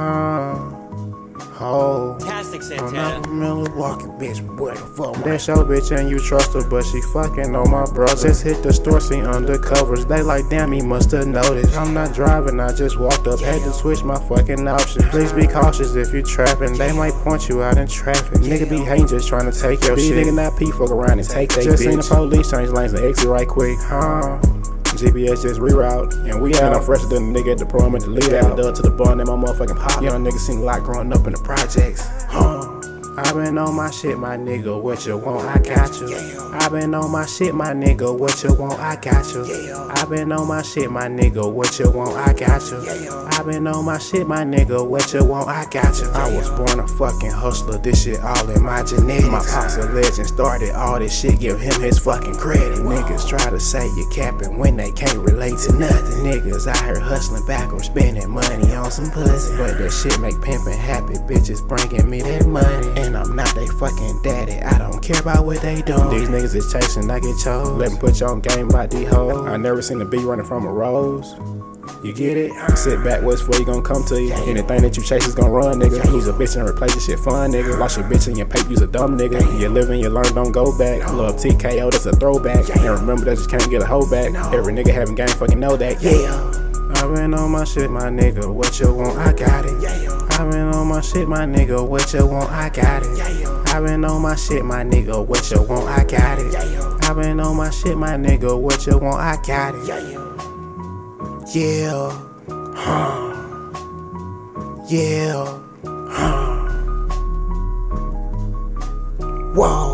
Huh? Oh. Fantastic, I'm Santana. not a Milwaukee bitch, but what the fuck? That's your bitch and you trust her, but she fucking on my brother. Just hit the store, seen undercovers. They like, damn, he musta noticed. I'm not driving, I just walked up, had to switch my fucking option. Please be cautious if you trapping. They might point you out in traffic. Nigga be hating just trying to take your shit. Nigga not pee, fuck around and take that Just seen the police change lanes and exit right quick, huh? GPS just reroute, and we out. And I'm fresher than the nigga at the prom and the lead out. Dub to the bun and my motherfucking pop. Young nigga seen a lot growing up in the projects. Huh. I been on my shit, my nigga. What you want? I got you. I been on my shit, my nigga. What you want? I got you. I been on my shit, my nigga. What you want? I got you. I been on my shit, my nigga. What you want? I got you. I was born a fucking hustler. This shit all in my genetics. My pops a legend. Started all this shit. Give him his fucking credit. Niggas try to say you capping when they can't relate to nothing. Niggas out here hustling backwards, spending money on some pussy. But that shit make pimpin' happy. Bitches bringing me that money. And not they fucking daddy. I don't care about what they do. These niggas is chasing, I get chose. Let me put you on game by these hoes. I never seen a bee running from a rose. You get it? Sit back, what's for you gonna come to you? Anything that you chase is gonna run, nigga. Lose a bitch and replace this shit fun, nigga. Lost your bitch and your paper, you's a dumb nigga. You live and you learn, don't go back. Love TKO, that's a throwback. And remember that you can't get a hoe back. Every nigga having game, fucking know that. Yeah. I been on my shit, my nigga. What you want? I got it. I been on my shit, my nigga. What you want? I got it. I been on my shit, my nigga. What you want? I got it. I been on my shit, my nigga. What you want? I got it. Yeah. Huh. Yeah. Huh. Whoa.